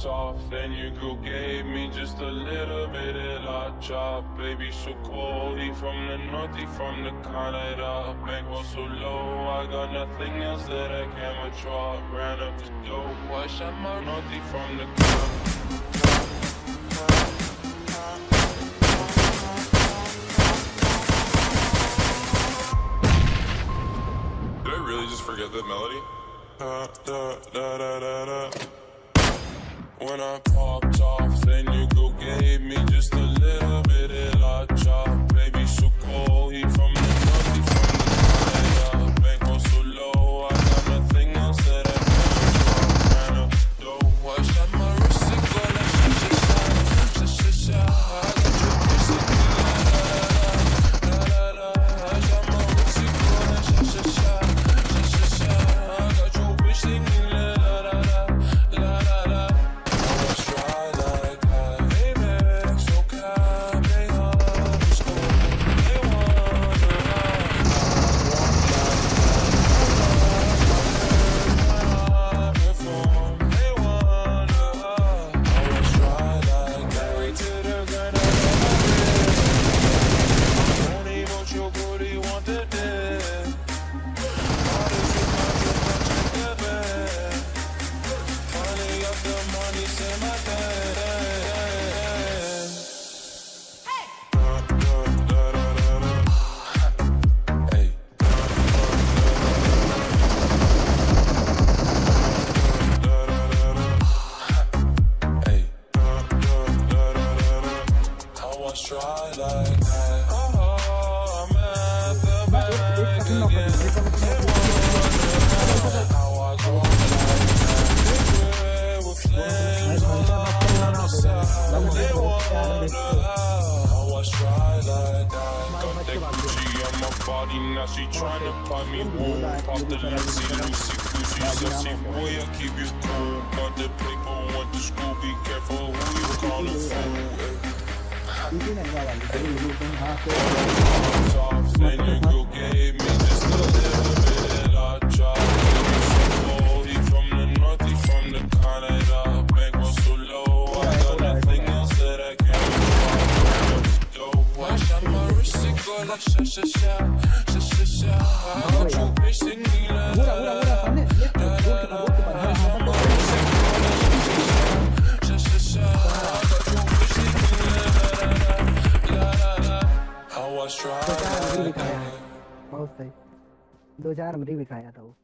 popped off, then your girl gave me just a little bit of la chop. Baby, so cold, he from the north, he from the Canada. Bankroll so low, I got nothing else that I can withdraw. Ran up the dough, I shot my north, from the Canada. Did I really just forget the melody? Da, da, da, da, da, da. When I popped off, then you girl gave me just try like I was try like that. Got that Gucci on my body, now she tryna buy me wool. Pop the Lucy, Lucy, Gucci, sexy boy, I keep you cool. Got the paper, went to school, be careful who you calling fool. Then your girl sha sha sha. I got your bitch singing la la la la, la la la. I was trying. बहुत सही दो चार मरी भी खाया था वो